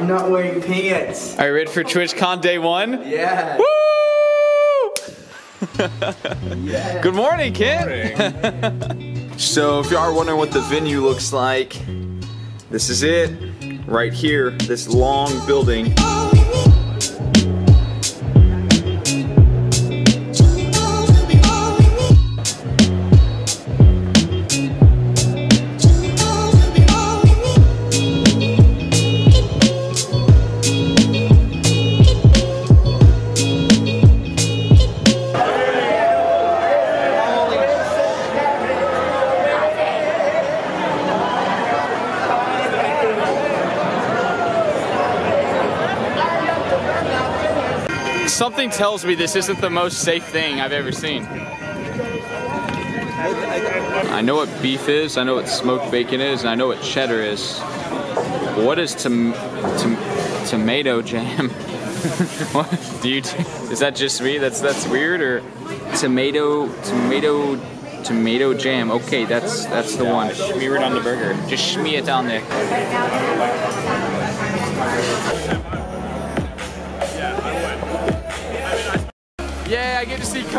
I'm not wearing pants. Are you ready for TwitchCon day one? Yeah. Woo! Good morning, kid. so, if you are wondering what the venue looks like, this is it. Right here, this long building. Something tells me this isn't the most safe thing I've ever seen. I know what beef is, I know what smoked bacon is, and I know what cheddar is. What is tom- tom- tomato jam? what do you? is that just me? That's that's weird or tomato tomato tomato jam? Okay, that's that's the one. Smear it on the burger. Just smear it on there.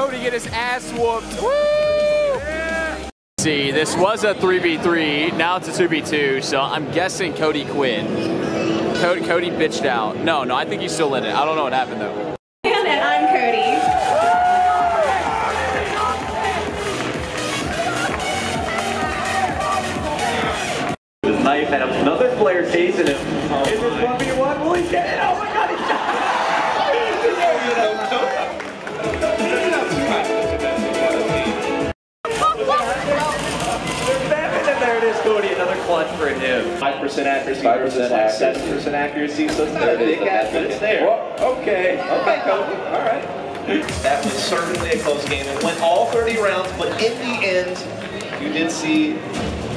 Coty get his ass whooped. Woo! See, this was a 3v3, now it's a 2v2, so I'm guessing Coty quit. Coty, Coty bitched out. No, no, I think he's still in it. I don't know what happened though. And I'm Coty. His knife and another player chasing him. Is this 1v1? Will he get it? Oh my god, he shot And 5% accuracy 5% versus accuracy. 7% accuracy, so it's not There a big gap, but it's there. Okay. Okay, Coty. All right. That was certainly a close game. It went all 30 rounds, but in the end, you did see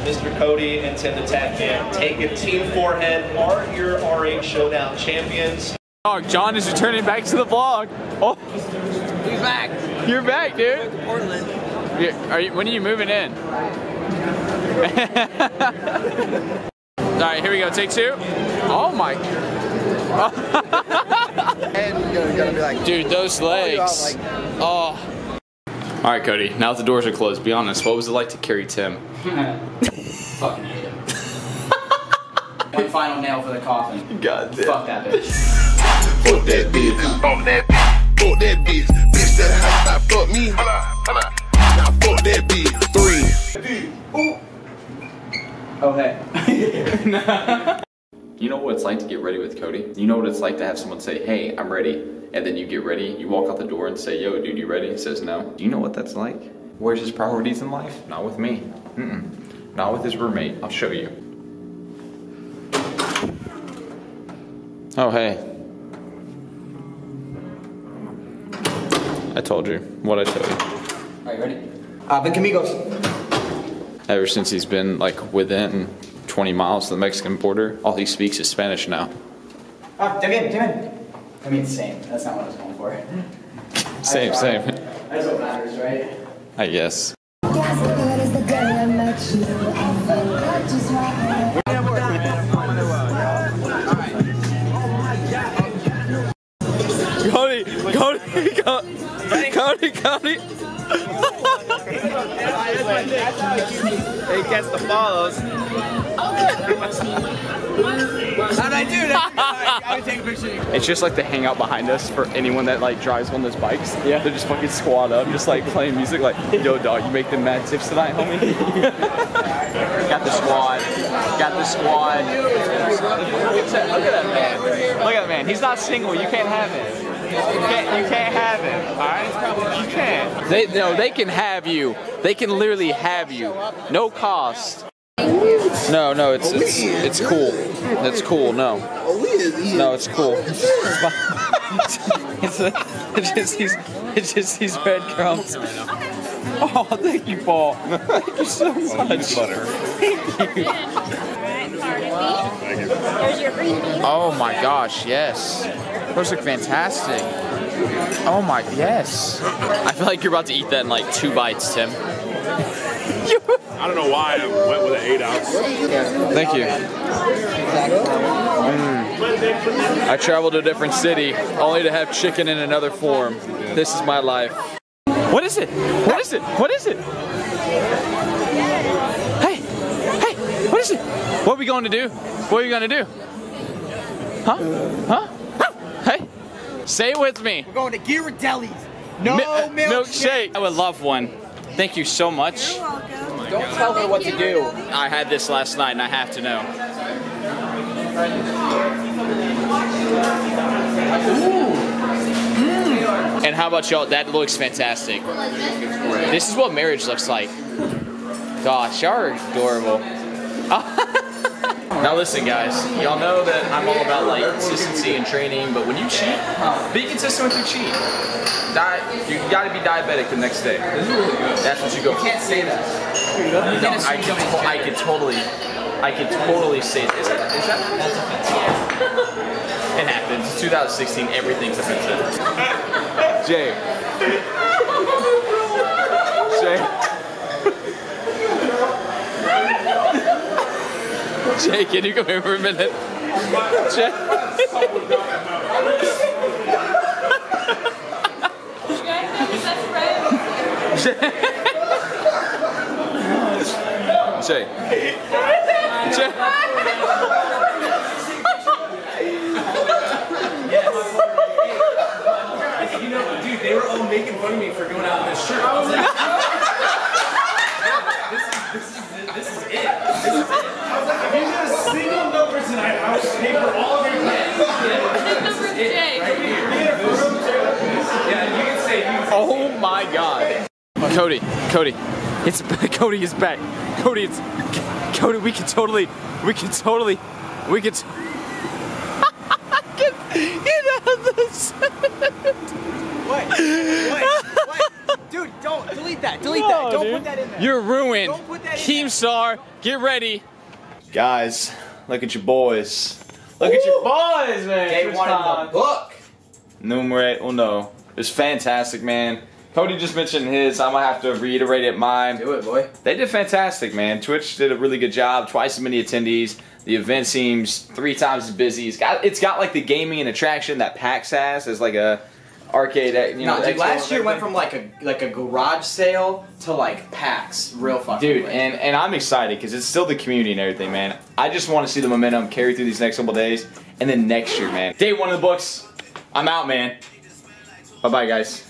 Mr. Coty and Tim the Tag Camp take it. Team Forehead are your RH Showdown champions. Oh, John is returning back to the vlog. Oh, he's back. You're back, dude. Portland. Yeah, Are you, when are you moving in? All right, here we go. Take two. Oh my. And you're gonna be like, Dude, those oh, legs. Oh. All right, Coty. Now that the doors are closed, be honest. What was it like to carry Tim? Fucking hate it. One final nail for the coffin. God damn. Fuck that bitch. Fuck that bitch. Fuck that bitch. Fuck that bitch. Bitch that hot about fuck me. Now fuck that bitch. Three. Oh, hey. You know what it's like to get ready with Coty? You know what it's like to have someone say, hey, I'm ready. And then you get ready, you walk out the door and say, yo, dude, you ready? He says no. Do you know what that's like? Where's his priorities in life? Not with me. Mm-mm. Not with his roommate. I'll show you. Oh, hey. I told you. What I told you. Are you ready? uh, Vencamigos. Ever since he's been like within 20 miles of the Mexican border, all he speaks is Spanish now. Ah, también, también. I mean, same. That's not what I was going for. Same, I same. That's what matters, right? I guess. As good as the day I met you, I forgot just what Coty, Coty, Coty, Coty, Coty. He gets the follows. How'd I do that? I would take a picture. It's just like the hangout behind us for anyone that like drives one of those bikes. Yeah. They're just fucking squat up, just like playing music like, yo dog, you make them mad tips tonight, homie. Got the squad. Got the squad. Look at that man. Look at that man. He's not single. You can't have him. You can't, you can't have him. Alright? You can't. They no, they can have you. They can literally have you. No cost. No, no, it's it's it's cool. It's cool. No. No, it's cool. It's, fine. it's, it's just these it's just these breadcrumbs. Oh, thank you, Paul. Thank you so oh, much. Butter. Thank you. There's your green bean. Oh my gosh, yes. Those look fantastic. Oh my, yes. I feel like you're about to eat that in like two bites, Tim. I don't know why I went with an eight ounce. Thank you. Mm. I traveled to a different city only to have chicken in another form. This is my life. What is it? What is it? What is it? Hey, hey, what is it? What are we going to do? What are you going to do? Huh? Huh? Hey, say it with me. We're going to Ghirardelli's. No Mi- milkshake. I would love one. Thank you so much. Don't tell her what to do. I had this last night and I have to know. And how about y'all? That looks fantastic. This is what marriage looks like. Gosh, y'all are adorable. now listen, guys. Y'all know that I'm all about like consistency and training, but when you cheat, be consistent with your cheat. Di- you gotta be diabetic the next day. That's what you go. for. Can't say that. No, I can, to- I can totally, I can totally say. Is that? Is that? It happens. It's 2016. Everything's offensive. Jay. Jay. Jay, can you come here for a minute? Jay. Jay. Jay. You know, dude, they were all making fun of me for going out in this shirt. I was like, this is, this is, this is it. This is it. I was like, if you get a single number tonight, I will pay for all of your plans. This is it, right here. Yeah, you can say, you can say. Oh my God. Coty, Coty, it's Coty is back. Coty, it's Coty. We can totally, we can totally, we can. T- get, get out of this. What? What? What? Dude, don't delete that. Delete that. Don't put that in there. You're ruined. Don't put that in there. Keemstar, get ready. Guys, look at your boys. Look at your boys, man. They Switch wanted time. the book. Numero oh, no. It's fantastic, man. Coty just mentioned his. I'm gonna have to reiterate it. Mine. Do it, boy. They did fantastic, man. Twitch did a really good job. Twice as many attendees. The event seems three times as busy. It's got it's got like the gaming and attraction that PAX has as like a arcade. You know, No, dude, last year went from like a like a garage sale to like PAX. Real fucking Dude, quick. and, and I'm excited because it's still the community and everything, man. I just want to see the momentum carry through these next couple days, and then next year, man. Day one of the books. I'm out, man. Bye bye, guys.